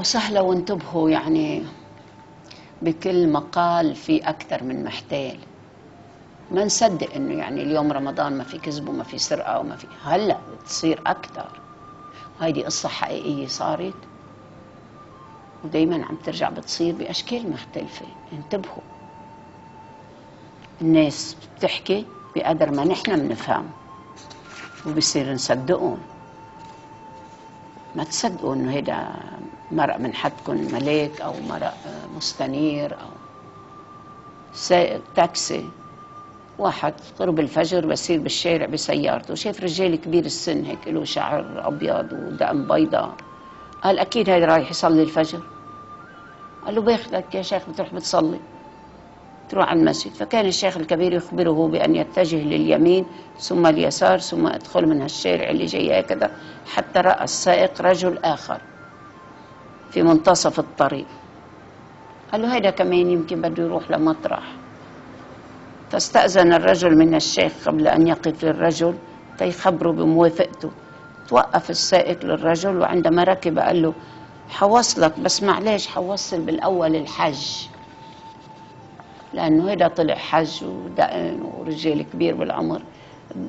وسهلا وانتبهوا يعني بكل مقال في أكثر من محتال. ما نصدق إنه يعني اليوم رمضان ما في كذب وما في سرقة وما في هلأ بتصير أكثر. هيدي قصة حقيقية صارت. ودايما عم ترجع بتصير بأشكال مختلفة. انتبهوا. الناس بتحكي بقدر ما نحن بنفهم وبصير نصدقهم. ما تصدقوا إنه هيدا مرق من حدكم ملاك أو مرق مستنير أو سائق تاكسي. واحد قرب الفجر بصير بالشارع بسيارته. شاف رجال كبير السن هيك له شعر أبيض ودقن بيضاء. قال أكيد هيدا رايح يصلي الفجر. قال له باخذك يا شيخ بتروح بتصلي. تروح على المسجد. فكان الشيخ الكبير يخبره بأن يتجه لليمين ثم اليسار ثم أدخل من هالشارع اللي جاي هكذا حتى رأى السائق رجل آخر في منتصف الطريق. قال له هيدا كمان يمكن بده يروح لمطرح. فاستأذن الرجل من الشيخ قبل أن يقف للرجل تيخبره بموافقته. توقف السائق للرجل وعندما ركب قال له حوصلك بس معلش حوصل بالأول الحج. لأنه هيدا طلع حج ودقن ورجال كبير بالعمر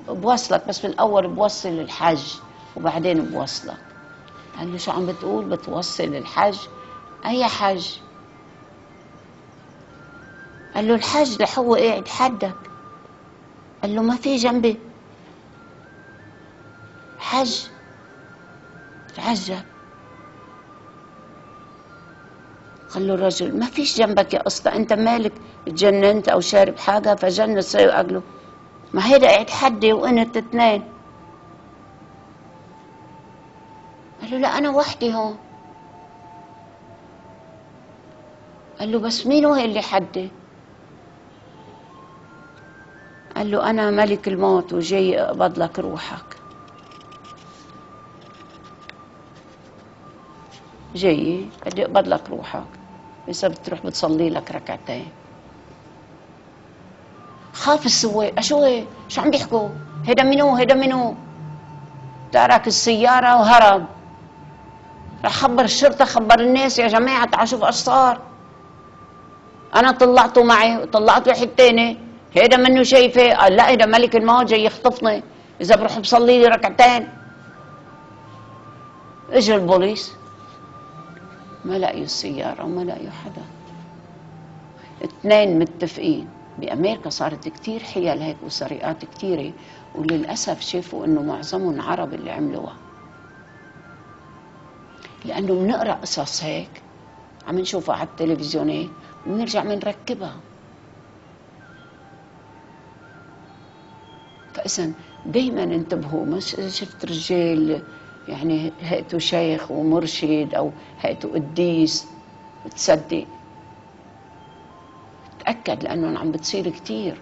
بوصلك بس بالاول بوصل الحج وبعدين بوصلك. قال له شو عم بتقول؟ بتوصل الحج أي حج؟ قال له الحج رح هو قاعد حدك. قال له ما في جنبي. حج. تعجب. قال له الرجل. ما فيش جنبك يا أسطى. أنت مالك؟ تجننت أو شارب حاجة فجن السيء قال له ما هيدا قاعد حدي وانت اثنين قال له لا أنا وحدي هون. قال له بس مين هو اللي حدي قال له أنا ملك الموت وجاي اقبض لك روحك. جاي بدي اقبض لك روحك. إذا بتروح بتصلي لك ركعتين. خاف السواق شو شو عم بيحكوا؟ هيدا منو؟ هيدا منو؟ ترك السيارة وهرب. رح خبر الشرطة خبر الناس يا جماعة تعالوا شوفوا إيش صار. أنا طلعته معي وطلعت واحد تاني. هيدا منه شايفه؟ قال لا هيدا ملك الموت جاي يخطفني. إذا بروح بصلي لي ركعتين. اجى البوليس. ما لقيوا السيارة وما لقيوا حدا اثنين متفقين. بأمريكا صارت كتير حيل هيك وسرقات كتيرة وللأسف شافوا إنه معظمهم عرب اللي عملوها. لأنه بنقرأ قصص هيك عم نشوفها على التلفزيونات ونرجع بنركبها. فإذا دايما انتبهوا مش شفت رجال يعني هيئته شيخ ومرشد أو هيئته قديس تصدق تأكد لأنه عم بتصير كتير.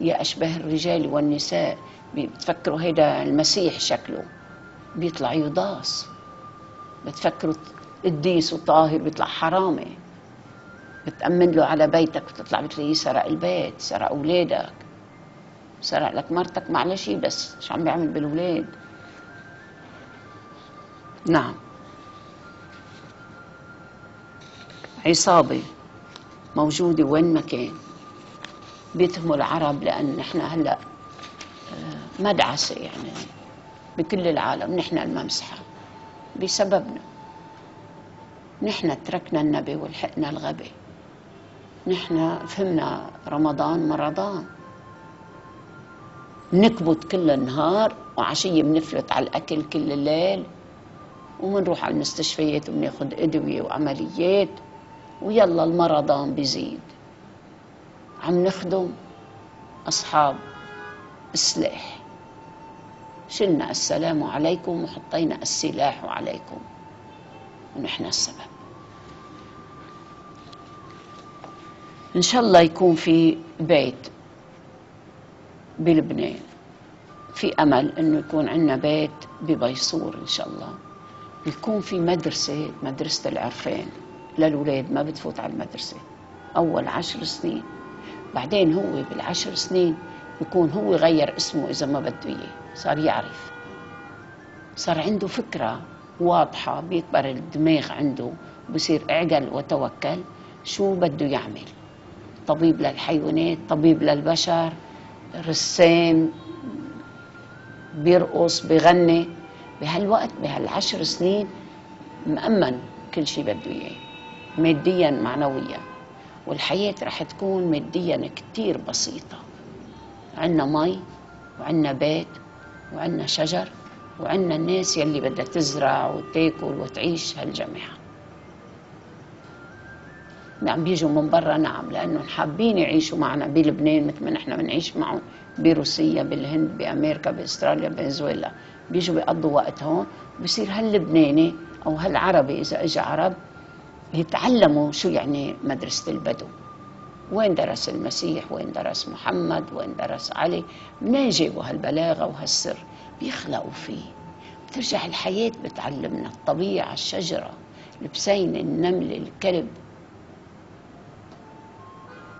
يا أشباه الرجال والنساء بتفكروا هيدا المسيح شكله. بيطلع يضاس. بتفكروا قديس وطاهر بيطلع حرامي بتأمن له على بيتك بتطلع بتلاقيه سرق البيت سرق أولادك. سرق لك مرتك معلش بس شو عم بيعمل بالأولاد؟ نعم. عصابة موجودة وين ما كان. بيتهموا العرب لأن نحن هلأ آه، مدعسة يعني بكل العالم نحن الممسحة بسببنا. نحن تركنا النبي ولحقنا الغبي. نحن فهمنا رمضان مرضان نكبت كل النهار وعشية بنفلت على الأكل كل الليل. ومنروح على المستشفيات وبناخد أدوية وعمليات. ويلا المرضان بيزيد عم نخدم أصحاب السلاح. شلنا السلام عليكم وحطينا السلاح عليكم. ونحن السبب. إن شاء الله يكون في بيت بلبنان. في أمل إنه يكون عندنا بيت ببيصور إن شاء الله. يكون في مدرسة مدرسة العرفان للولاد ما بتفوت على المدرسة. أول عشر سنين. بعدين هو بالعشر سنين يكون هو غير اسمه إذا ما بده إياه صار يعرف. صار عنده فكرة واضحة بيكبر الدماغ عنده بصير اعقل وتوكل. شو بده يعمل؟ طبيب للحيوانات طبيب للبشر رسام بيرقص بغني. بهالوقت بهالعشر سنين مأمن كل شيء بده إياه ماديا معنويا. والحياة رح تكون ماديا كتير بسيطة. عنا مي وعنا بيت وعنا شجر وعنا الناس يلي بدها تزرع وتاكل وتعيش هالجامعة نعم بيجوا من برا نعم لأنهم حابين يعيشوا معنا بلبنان مثل ما نحن بنعيش معهم بروسيا بالهند بأمريكا بأستراليا بفنزويلا بيجوا بيقضوا وقت هون بصير هاللبناني أو هالعربي إذا إجا عرب يتعلموا شو يعني مدرسة البدو. وين درس المسيح؟ وين درس محمد؟ وين درس علي؟ منين جابوا هالبلاغة وهالسر؟ بيخلقوا فيه. بترجع الحياة بتعلمنا الطبيعة الشجرة البسين النمل الكلب.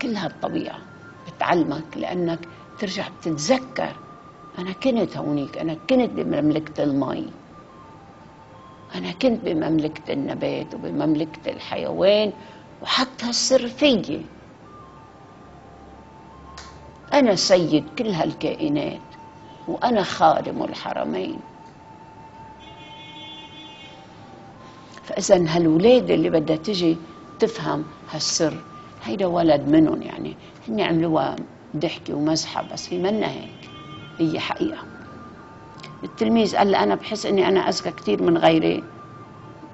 كل هالطبيعة بتعلمك لأنك ترجع بتتذكر أنا كنت هونيك. أنا كنت بمملكة المي. أنا كنت بمملكة النبات وبمملكة الحيوان وحط هالسر فيي أنا سيد كل هالكائنات وأنا خادم الحرمين. فإذا هالولاد اللي بدها تجي تفهم هالسر. هيدا ولد منهم يعني هن عملوها ضحكة ومزحة بس هي منا هيك. هي حقيقة. التلميذ قال لي أنا بحس إني أنا أذكى كثير من غيري.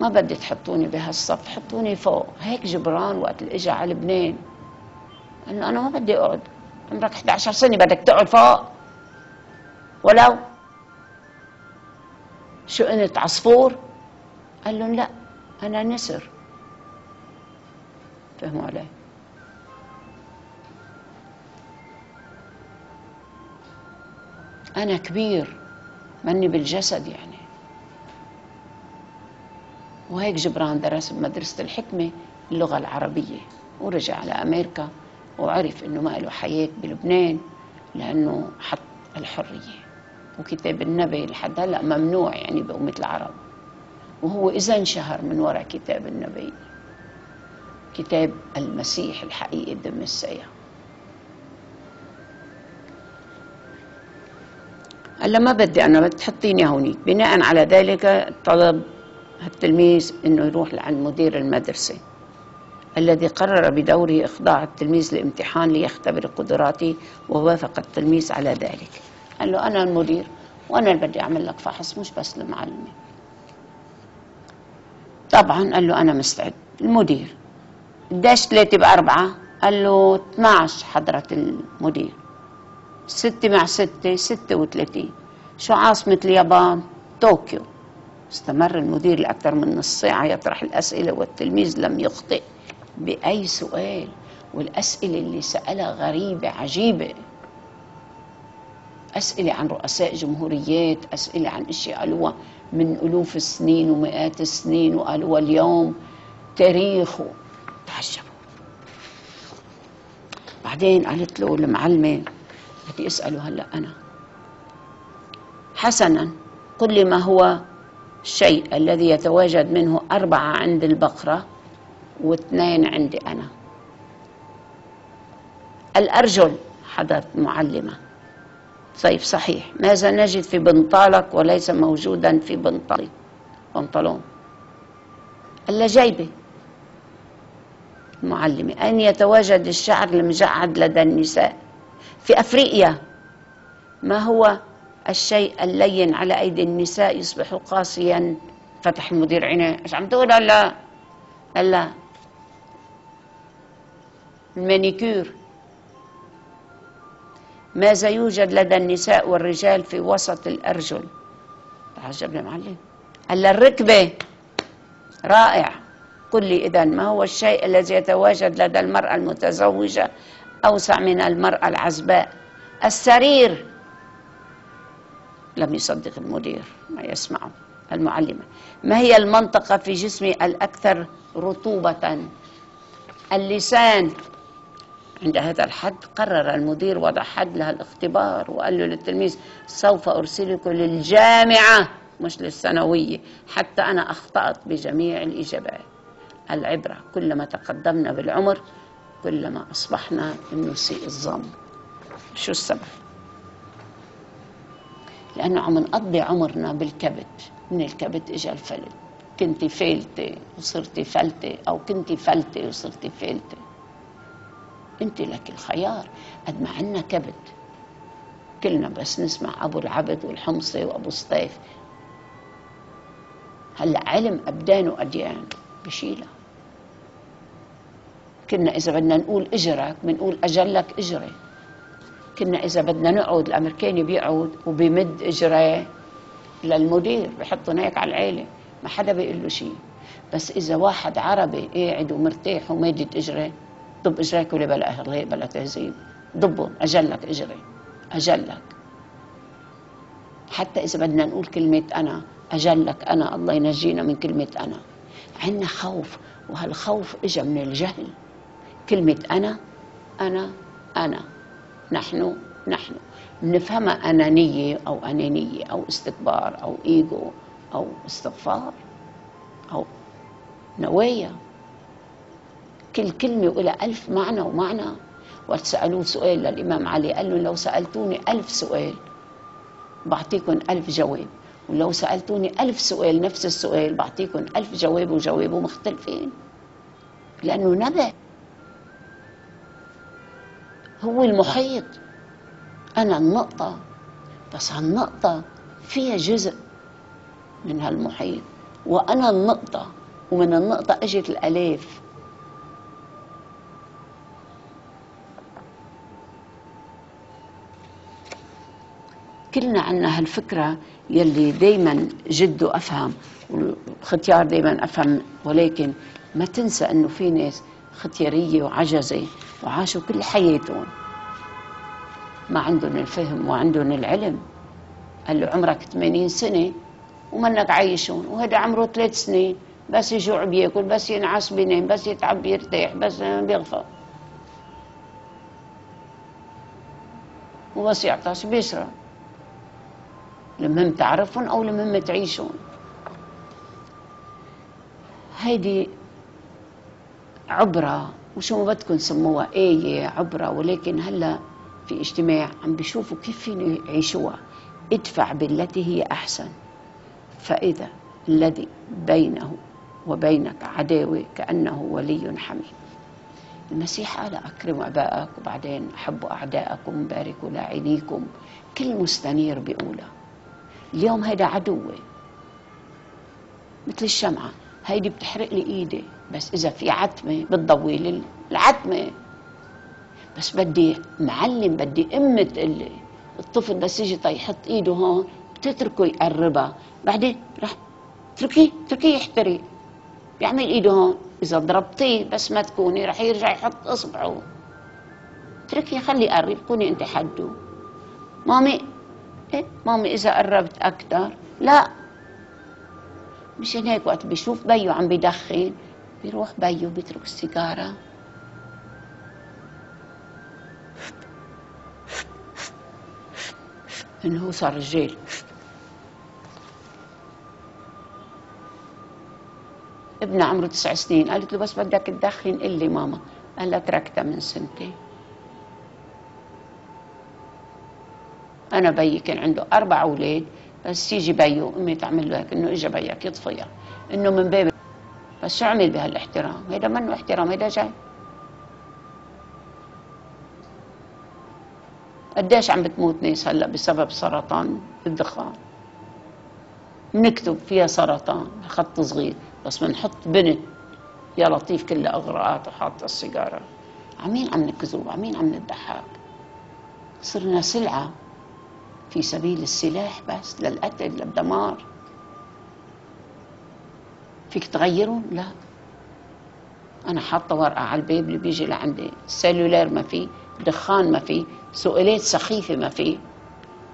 ما بدي تحطوني بهالصف حطوني فوق. هيك جبران وقت اللي اجى على لبنان. قال له أنا ما بدي أقعد. عمرك 11 سنة بدك تقعد فوق. ولو. شو أنت عصفور؟ قال لهم لا أنا نسر. فهموا علي. أنا كبير مني بالجسد يعني. وهيك جبران درس بمدرسة الحكمة اللغة العربية ورجع على أمريكا وعرف إنه ما له حياة بلبنان لأنه حط الحرية. وكتاب النبي لحد هلأ ممنوع يعني بأمة العرب. وهو إذا انشهر من وراء كتاب النبي كتاب المسيح الحقيقي دم السيا هلا ما بدي أنا بدي تحطيني هونيك. بناء على ذلك طلب التلميذ إنه يروح لعند مدير المدرسة الذي قرر بدوره إخضاع التلميذ لامتحان ليختبر قدراته ووافق التلميذ على ذلك. قال له أنا المدير وأنا اللي بدي أعمل لك فحص مش بس المعلمة. طبعا قال له أنا مستعد. المدير قديش ثلاثة بأربعة؟ قال له 12 حضرة المدير. ستة مع ستة ستة وثلاثين. شو عاصمة اليابان؟ طوكيو. استمر المدير لأكثر من نص ساعة يطرح الأسئلة والتلميذ لم يخطئ بأي سؤال والأسئلة اللي سألها غريبة عجيبة. أسئلة عن رؤساء جمهوريات أسئلة عن أشياء قالوها من ألوف السنين ومئات السنين وقالوها اليوم. تاريخ تعجبوا. بعدين قالت له المعلمة بدي أسأله هلأ أنا. حسنا قل لي ما هو الشيء الذي يتواجد منه أربعة عند البقرة واثنين عندي أنا؟ الأرجل حضرت معلمة. طيب صحيح. ماذا نجد في بنطالك وليس موجودا في بنطالي بنطلون؟ اللجيبة. المعلمة أين يتواجد الشعر المجعد لدى النساء. في أفريقيا. ما هو الشيء اللين على أيدي النساء يصبح قاسيا؟ فتح المدير عينيه إيش عم تقول؟ هلا هلا المانيكير. ماذا يوجد لدى النساء والرجال في وسط الأرجل؟ تعجب معلم. هلا الركبة. رائع. قل لي إذا ما هو الشيء الذي يتواجد لدى المرأة المتزوجة أوسع من المرأة العزباء. السرير لم يصدق المدير ما يسمعه المعلمة. ما هي المنطقة في جسمي الأكثر رطوبة؟ اللسان. عند هذا الحد قرر المدير وضع حد لها الاختبار وقال له للتلميذ سوف أرسلك للجامعة. مش للثانوية. حتى أنا أخطأت بجميع الإجابات. العبرة كلما تقدمنا بالعمر كلما أصبحنا نسيء الظن. شو السبب؟ لأنه عم نقضي عمرنا بالكبت. من الكبت إجا الفلت. كنتي فالتة وصرتي فلتة أو كنتي فلتة وصرتي فالتة أنت لك الخيار. قد ما عنا كبت. كلنا بس نسمع أبو العبد والحمصي وأبو الصيف. هلأ علم أبدان وأديان. بشيلها. كنا إذا بدنا نقول إجرك بنقول أجلك إجري. كنا إذا بدنا نقعد الأمريكاني بيقعد وبيمد إجريه للمدير بحطهم هيك على العيلة. ما حدا بيقول له شيء. بس إذا واحد عربي قاعد ومرتاح ومادد إجري ضب إجريك ولا بلا أهل بلا تهذيب. ضبهم أجلك إجري. أجلك. حتى إذا بدنا نقول كلمة أنا أجلك أنا الله ينجينا من كلمة أنا. عندنا خوف وهالخوف إجا من الجهل. كلمة أنا أنا أنا. نحن نحن. نفهمها أنانية أو أنانية أو استكبار أو إيجو أو استغفار أو نوايا. كل كلمة ولها ألف معنى ومعنى. وسألوه سؤال للإمام علي قال له لو سألتوني ألف سؤال بعطيكم ألف جواب. ولو سألتوني ألف سؤال نفس السؤال بعطيكم ألف جواب وجوابه مختلفين. لأنه نبع هو المحيط. أنا النقطة بس هالنقطة فيها جزء من هالمحيط. وأنا النقطة ومن النقطة أجت الألاف كلنا عنا هالفكرة يلي دايما جد أفهم والختيار دايما أفهم ولكن ما تنسى أنه في ناس ختيارية وعجزة. وعاشوا كل حياتهم ما عندهم الفهم وعندهم العلم. قال له عمرك 80 سنة ومنك عايشون. وهذا عمره ثلاث سنين. بس يجوع بياكل بس ينعس بينام بس يتعب بيرتاح بس بيغفى وبس يعطش بيشرب المهم تعرفهم أو المهم تعيشون. هيدي عبرة وشو ما بدكم سموها آية عبرة ولكن هلأ في اجتماع عم بيشوفوا كيف فيني يعيشوها. ادفع بالتي هي أحسن. فإذا الذي بينه وبينك عداوة كأنه ولي حميم. المسيح قال أكرموا أبائك وبعدين أحبوا أعدائكم باركوا لاعنيكم كل مستنير بيقولها اليوم هيدا عدوة مثل الشمعة. هيدي بتحرق لي ايدي. بس إذا في عتمة بتضوي لي العتمة. بس بدي معلم بدي ام تقلي الطفل بس يجي يحط إيده هون بتتركه يقربها. بعدين رح اتركيه اتركيه يحترق بيعمل إيده هون. إذا ضربتيه بس ما تكوني رح يرجع يحط إصبعه. اتركيه خليه يقرب. كوني أنت حده. مامي إيه؟ مامي إذا قربت أكثر لا مشان هيك وقت بيشوف بيو عم بيدخن بيروح بيو بيترك السيجارة. إنه هو صار رجال ابنها عمره تسع سنين. قالت له بس بدك تدخن قل لي ماما. قال لها تركتها من سنتين أنا بيي كان عنده أربع أولاد. يجي بيو أمي تعمل له هيك إنه اجى بيك يطفيها. إنه من باب بس شو عمل بهالاحترام؟ هيدا منه احترام هيدا جاي. قديش عم بتموت ناس هلا بسبب سرطان الدخان؟ بنكتب فيها سرطان خط صغير بس بنحط بنت يا لطيف كلها اغراءات وحاطة السيجارة. عمين عم نكذب؟ عمين عم نضحك؟ صرنا سلعة. في سبيل السلاح بس للقتل للدمار فيك تغيره لا. أنا حاطة ورقة على الباب اللي بيجي لعندي. سيلولار ما في دخان ما في سؤالات سخيفة ما في.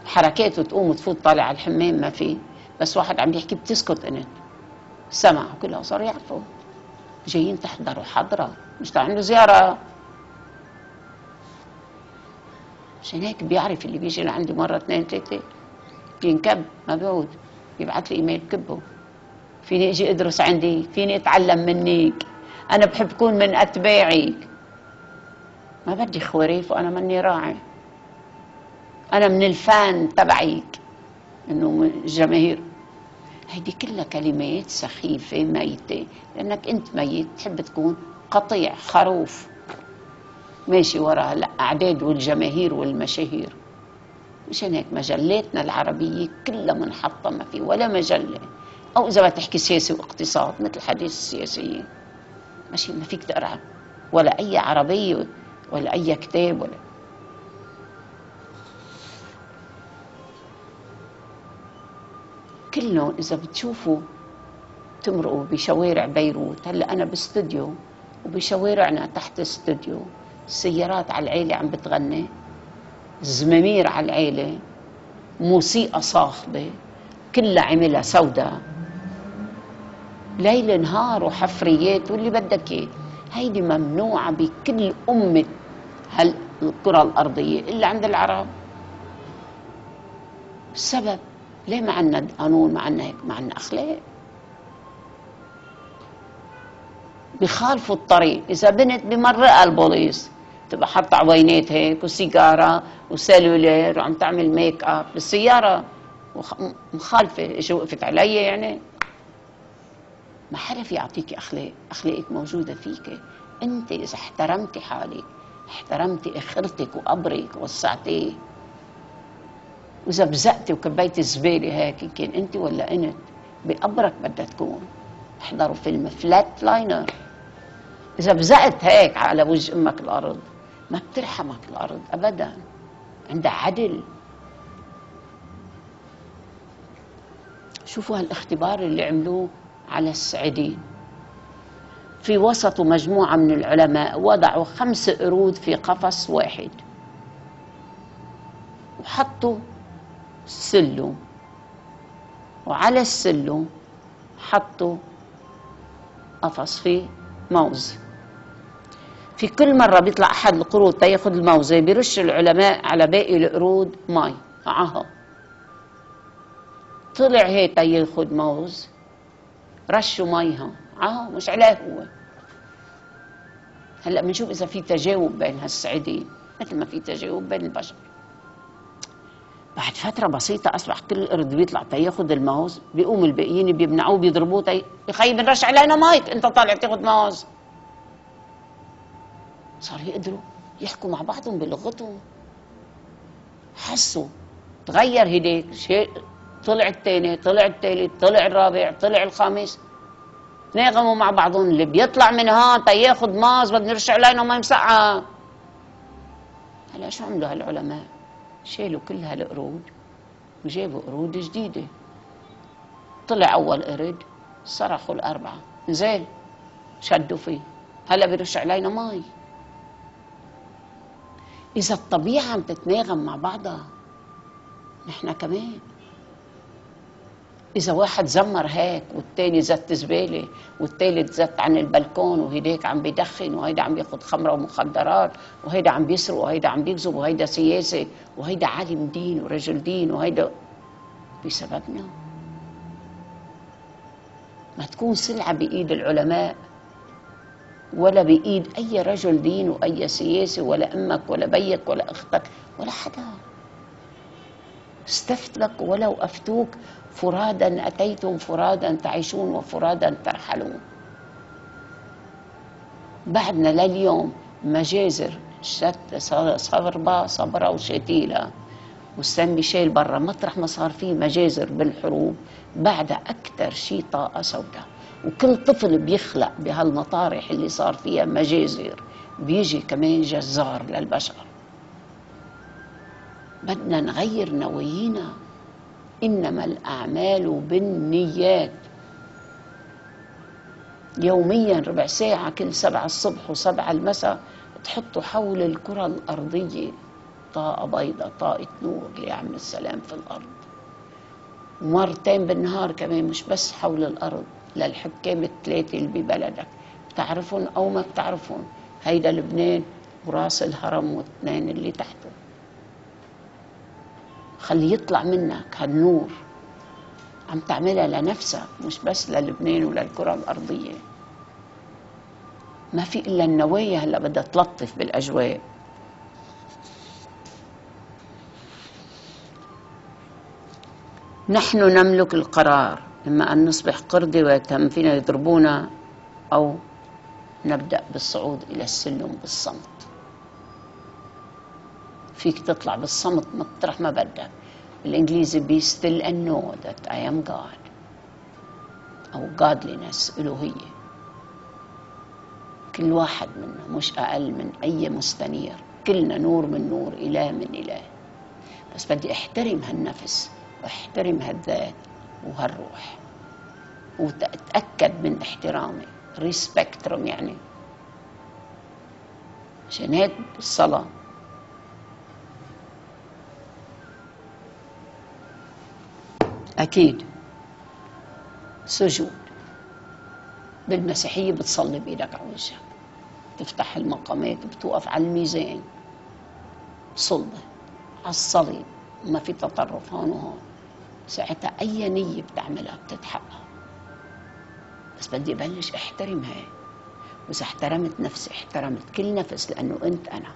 حركات وتقوم وتفوت طالع على الحمام ما في. بس واحد عم يحكي بتسكت انت سمع كلها صاروا يعرفوا. جايين تحضروا حضرة. مش عنده زيارة. عشان هيك بيعرف اللي بيجي لعندي مرة اثنين ثلاثة. بينكب ما بيعود. يبعث لي إيميل بكبه فيني أجي أدرس عندي؟ فيني أتعلم منك؟ أنا بحب كون من اتباعك ما بدي خواريف وأنا ماني راعي. أنا من الفان تبعك. إنه الجماهير هيدي كلها كلمات سخيفة ميتة. لأنك أنت ميت تحب تكون قطيع خروف. ماشي وراء الأعداد والجماهير والمشاهير. مشان هيك مجلاتنا العربية كلها منحطة ما في ولا مجلة. أو إذا بتحكي سياسة واقتصاد مثل حديث السياسيين ماشي ما فيك تقرأ. ولا أي عربية ولا أي كتاب ولا كلهم إذا بتشوفوا تمرقوا بشوارع بيروت. هلأ أنا باستوديو وبشوارعنا تحت استوديو. السيارات على العيلة عم بتغني زمامير على العيلة موسيقى صاخبة كلها عملها سوداء. ليل نهار وحفريات واللي بدك إياه. هيدي ممنوعة بكل أمة هالكرة الأرضية إلا عند العرب السبب ليه ما عندنا قانون ما عندنا هيك ما عندنا أخلاق؟ بخالفوا الطريق. إذا بنت بمرقها البوليس. تبقى حاطة عوينات هيك وسيجارة و cellulaire وعم تعمل make up بالسيارة مخالفة إيش وقفت علي يعني. ما حرف يعطيكي أخلاق أخلاقك موجودة فيك. أنت إذا احترمتي حالك احترمتي أخرتك وقبرك ووسعتيه. وإذا بزقتي وكبيتي الزباله هيك كان أنت ولا أنت بقبرك بدها تكون. احضروا فيلم فلات لاينر إذا بزقت هيك على وجه أمك الأرض ما بترحمك الأرض ابدا. عندها عدل. شوفوا هالاختبار اللي عملوه على السعيدين في وسط مجموعة من العلماء وضعوا خمس قرود في قفص واحد. وحطوا سلم وعلى السلم حطوا قفص فيه موز. في كل مرة بيطلع أحد القرود تياخذ الموزة بيرش العلماء على باقي القرود مي معها طلع هيك ياخذ موز رشوا ميها. عها مش عليه هو. هلأ بنشوف إذا في تجاوب بين هالسعيدين مثل ما في تجاوب بين البشر. بعد فترة بسيطة أصبح كل القرد بيطلع تياخذ الموز بيقوم الباقيين بيمنعوه بيضربوه تي... يخي بنرش علينا مايك أنت طالع تاخذ موز. صار يقدروا يحكوا مع بعضهم بلغتهم. حسوا. تغير هديك شيء. طلع الثاني طلع الثالث طلع الرابع طلع الخامس. تناغموا مع بعضهم. اللي بيطلع من هون تياخذ ماز بدنا نرش علينا مي مسقعة هلا شو عملوا هالعلماء؟ شالوا كل هالقرود وجابوا قرود جديدة. طلع أول قرد صرخوا الأربعة. نزل شدوا فيه. هلا بيرش علينا مي إذا الطبيعة عم تتناغم مع بعضها نحن كمان. إذا واحد زمر هيك والتاني زت زبالة والتالت زت عن البلكون وهيداك عم بيدخن وهيدا عم بياخد خمرة ومخدرات وهيدا عم بيسرق وهيدا عم بيكذب وهيدا سياسة وهيدا عالم دين ورجل دين وهيدا بسببنا. ما تكون سلعة بإيد العلماء. ولا بإيد أي رجل دين وأي سياسي ولا أمك ولا بيك ولا أختك ولا حدا. استفت لك ولو أفتوك فرادا أتيتم فرادا تعيشون وفرادا ترحلون. بعدنا لليوم مجازر شت صبربا صبرا وشتيلة وسان ميشيل برا مطرح ما صار فيه مجازر بالحروب. بعدها أكثر شيء طاقة سوداء. وكل طفل بيخلق بهالمطارح اللي صار فيها مجازر بيجي كمان جزار للبشر. بدنا نغير نوايانا إنما الأعمال بالنيات. يوميا ربع ساعة كل سبعة الصبح وسبعة المساء تحطوا حول الكرة الأرضية طاقة بيضة طاقة نور. ليعمل السلام في الأرض. ومرتين بالنهار كمان مش بس حول الأرض. للحكام الثلاثة اللي ببلدك. بتعرفهم أو ما بتعرفهم. هيدا لبنان وراس الهرم واثنين اللي تحته. خلي يطلع منك هالنور. عم تعملها لنفسك مش بس للبنان وللكرة الأرضية. ما في إلا النوايا هلأ بدها تلطف بالأجواء. نحن نملك القرار. إما أن نصبح قردة ويتم فينا يضربونا أو نبدأ بالصعود إلى السلم بالصمت. فيك تطلع بالصمت مطرح ما بدك. بالإنجليزي be still and know that I am God. أو godliness ألوهية كل واحد منا مش أقل من أي مستنير. كلنا نور من نور إله من إله. بس بدي أحترم هالنفس وأحترم هالذات. وهالروح. وتأكد من احترامي ريسبكترم يعني. عشان هيك بالصلاة. أكيد. سجود. بالمسيحية بتصلي بإيدك على وجهك. تفتح المقامات بتوقف على الميزان. صلبة. على الصليب. ما في تطرف هون وهون. ساعتها أي نية بتعملها بتتحقق. بس بدي أبلش أحترمها. وإذا احترمت نفسي احترمت كل نفس لأنه أنت أنا.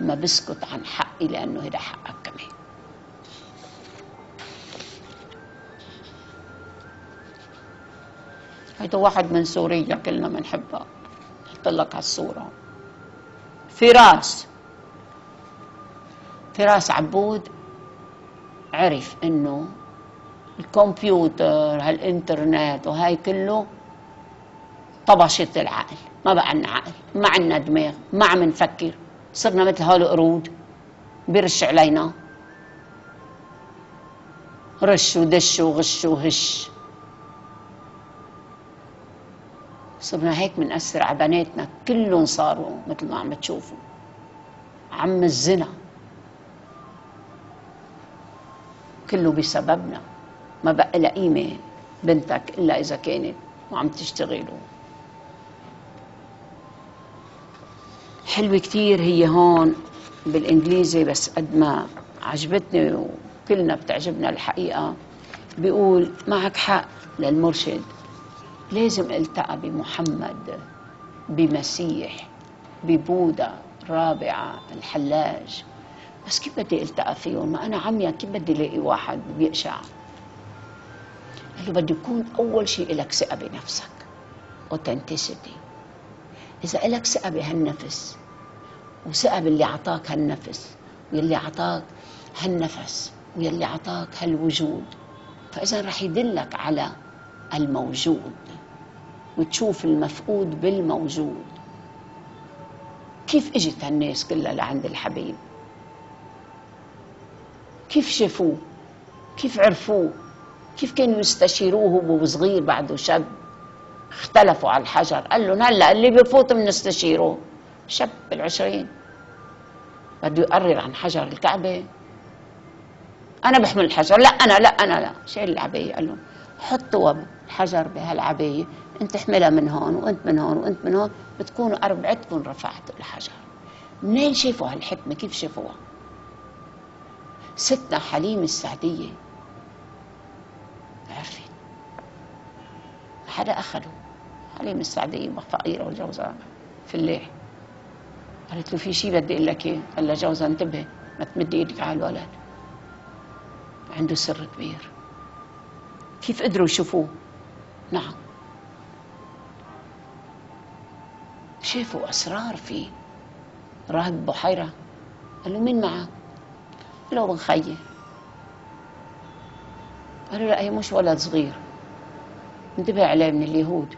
ما بسكت عن حقي لأنه هذا حقك كمان. هيدا واحد من سوريا كلنا بنحبها حط لك على الصورة فراس. فراس عبود عرف إنه الكمبيوتر هالإنترنت وهاي كله طبشت العقل. ما بقى عنا عقل ما عنا دماغ ما عم نفكر. صرنا مثل هالقرود بيرش علينا. رش ودش وغش وهش. صرنا هيك بنأثر على بناتنا. كلهم صاروا مثل ما عم تشوفوا. عم الزنا. كله بسببنا. ما بقى لها قيمة بنتك إلا إذا كانت وعم تشتغل. حلوة كتير هي هون بالإنجليزي بس قد ما عجبتني وكلنا بتعجبنا الحقيقة. بيقول معك حق للمرشد لازم ألتقى بمحمد بمسيح ببوذا رابعة الحلاج. بس كيف بدي ألتقى فيهم؟ ما أنا عميا كيف بدي ألاقي واحد بيقشع؟ قال له بده يكون أول شيء لك ثقة بنفسك. Authenticity. إذا لك ثقة بهالنفس وثقة باللي عطاك هالنفس واللي عطاك هالنفس واللي عطاك هالوجود فإذا رح يدلك على الموجود وتشوف المفقود بالموجود. كيف إجت هالناس كلها لعند الحبيب؟ كيف شافوه؟ كيف عرفوه؟ كيف كانوا يستشيروه وهو صغير بعده شاب؟ اختلفوا على الحجر. قال لهم هلا اللي بفوت بنستشيره شاب بالعشرين. بده يقرر عن حجر الكعبة. أنا بحمل الحجر. لا أنا لا أنا لا. شيل العباية. قال لهم حطوا الحجر بهالعباية. أنت احملها من هون وأنت من هون وأنت من هون. بتكونوا أربعتكم رفعتوا الحجر. منين شافوا هالحكمة؟ كيف شافوها؟ ستنا حليم السعدية. حدا أخده. حليم السعدية فقيرة وجوزها فلاح قالت له في شيء بدي أقول لك اياه قال لها جوزها انتبه ما تمد إيدك على الولد. عنده سر كبير. كيف قدروا يشوفوه؟ نعم. شافوا أسرار فيه راهب بحيرة. قال له مين معك؟ قال له ابن خيي قال له لا هي مش ولد صغير. انتبه عليه من اليهود.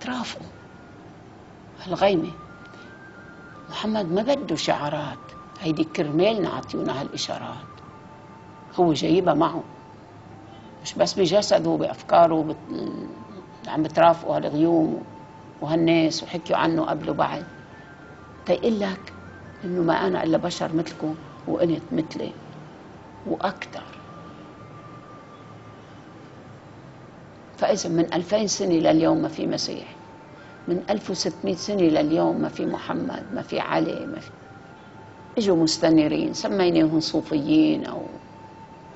ترافقوا هالغيمة. محمد ما بده شعارات. هيدي كرمالنا عطيونا هالإشارات. هو جايبها معه. مش بس بجسده وبأفكاره. عم بترافقوا هالغيوم وهالناس وحكيوا عنه قبل وبعد. تيقول لك إنه ما أنا إلا بشر مثلكم وانت مثلي وأكثر فإذا من 2000 سنة لليوم ما في مسيح من 1600 سنة لليوم ما في محمد ما في علي ما في. إجوا مستنيرين سميناهم صوفيين أو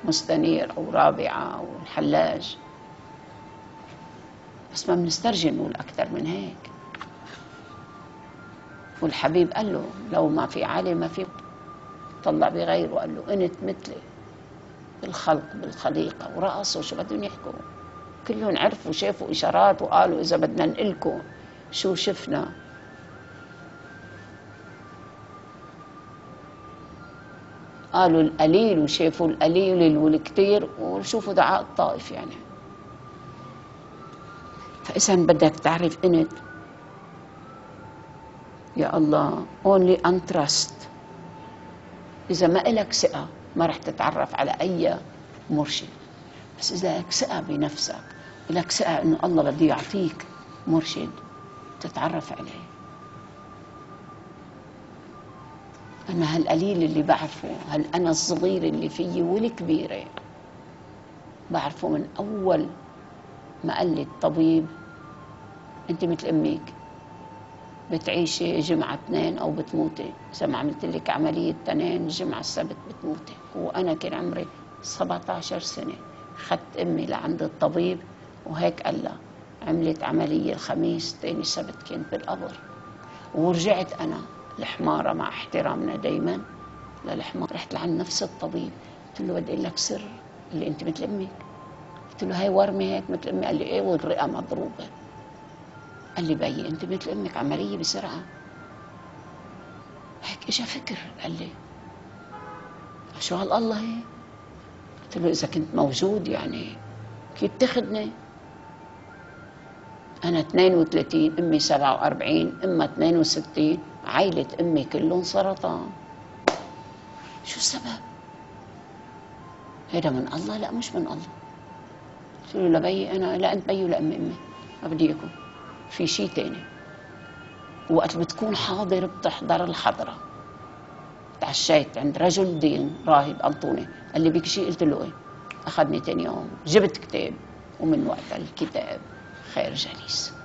مستنير أو رابعة أو الحلاج. بس ما بنسترجي نقول أكثر من هيك. والحبيب قال له لو ما في علي ما في طلع بغيره وقال له انت مثلي بالخلق بالخليقة ورقصوا شو بدهم يحكوا؟ كلهم عرفوا شافوا إشارات وقالوا إذا بدنا نقلكم شو شفنا؟ قالوا القليل وشافوا القليل والكثير وشوفوا دعاء الطائف يعني. فإذا بدك تعرف أنت يا الله only untrust. إذا ما إلك ثقة ما رح تتعرف على أي مرشد. بس إذا لك ثقة بنفسك لك ثقة إنه الله بده يعطيك مرشد تتعرف عليه. أنا هالقليل اللي بعرفه هل أنا الصغير اللي فيي والكبيرة بعرفه من أول ما قال لي الطبيب أنت مثل أمك. بتعيشي جمعة اثنين أو بتموتي. إذا ما عملت لك عملية تنين جمعة السبت بتموتي. وأنا كان عمري 17 سنة. خدت أمي لعند الطبيب وهيك قال لها عملت عملية الخميس تاني سبت كنت بالقبر. ورجعت أنا الحمارة مع احترامنا دايما للحمار رحت لعند نفس الطبيب. قلت له بدي أقول لك سر اللي أنت مثل أمك قلت له هاي ورمة هيك مثل امي قال لي إيه والرئة مضروبة. قال لي بيي انت مثل أمك عملية بسرعة. هيك اجى فكر قال لي شو هالله هيك قلت له إذا كنت موجود يعني كيف تاخذني أنا 32 أمي 47 أمها 62 عائلة أمي كلهم سرطان. شو السبب؟ هذا من الله؟ لا مش من الله. قلت له لبي أنا لا أنت بي ولا أمي أمي. ما بدي إياكم في شيء تاني. وقت بتكون حاضر بتحضر الحضرة. تعشيت عند رجل دين راهب أنطوني. قال لي بك شيء قلت له إيه؟ أخذني تاني يوم. جبت كتاب. ومن وقت الكتاب خير جليس